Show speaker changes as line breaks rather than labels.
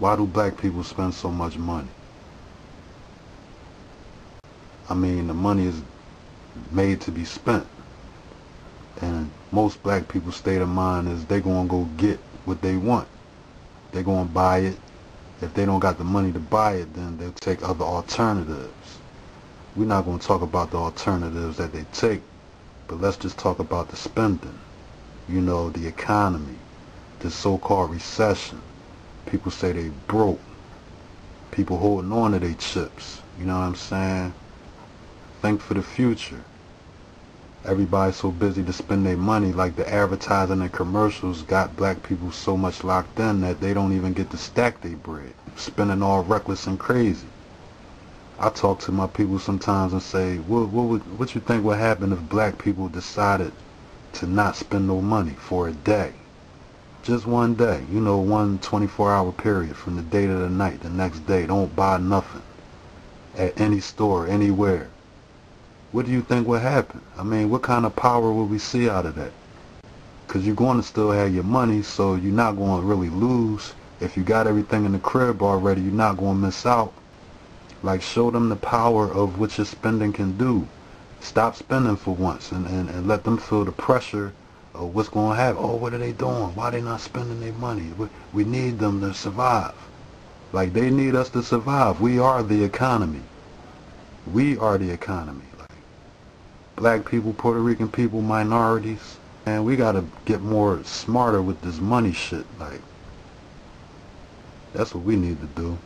Why do black people spend so much money? I mean, the money is made to be spent. And most black people's state of mind is they going to go get what they want. They're going to buy it. If they don't got the money to buy it, then they'll take other alternatives. We're not going to talk about the alternatives that they take, but let's just talk about the spending. You know, the economy, the so-called recession. People say they broke. People holding on to their chips. You know what I'm saying? Think for the future. Everybody's so busy to spend their money like the advertising and commercials got black people so much locked in that they don't even get to stack their bread. Spending all reckless and crazy. I talk to my people sometimes and say, what, what, would, what you think would happen if black people decided to not spend no money for a day? Just one day, you know, one 24 hour period from the day to the night, the next day. Don't buy nothing at any store, anywhere what do you think would happen? I mean, what kind of power will we see out of that? Because you're going to still have your money, so you're not going to really lose. If you got everything in the crib already, you're not going to miss out. Like, show them the power of what your spending can do. Stop spending for once and, and, and let them feel the pressure of what's going to happen. Oh, what are they doing? Why are they not spending their money? We, we need them to survive. Like, they need us to survive. We are the economy. We are the economy black people, Puerto Rican people, minorities. And we gotta get more smarter with this money shit. Like, that's what we need to do.